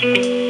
Música